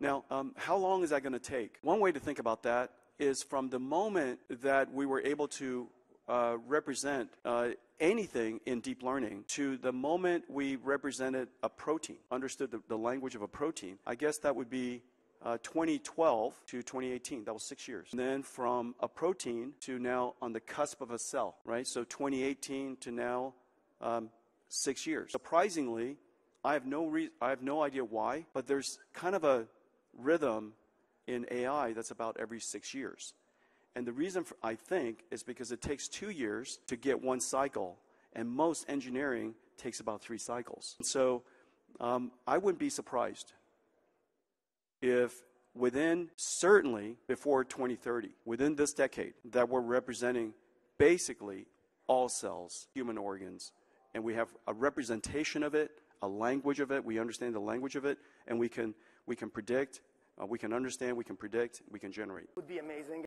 Now, um, how long is that going to take? One way to think about that is from the moment that we were able to uh, represent uh, anything in deep learning to the moment we represented a protein, understood the, the language of a protein, I guess that would be uh, 2012 to 2018. That was six years. And then from a protein to now on the cusp of a cell, right? So 2018 to now um, six years. Surprisingly, I have no re- I have no idea why, but there's kind of a rhythm in AI that's about every six years. And the reason for, I think is because it takes two years to get one cycle, and most engineering takes about three cycles. So um, I wouldn't be surprised if within certainly before 2030, within this decade, that we're representing basically all cells, human organs, and we have a representation of it, a language of it. We understand the language of it, and we can we can predict, uh, we can understand, we can predict, we can generate. It Would be amazing.